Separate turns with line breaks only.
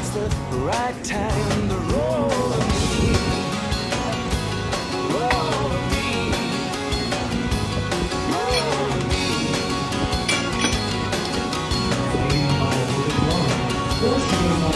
it's the right time to roll me. Roll me. Roll me.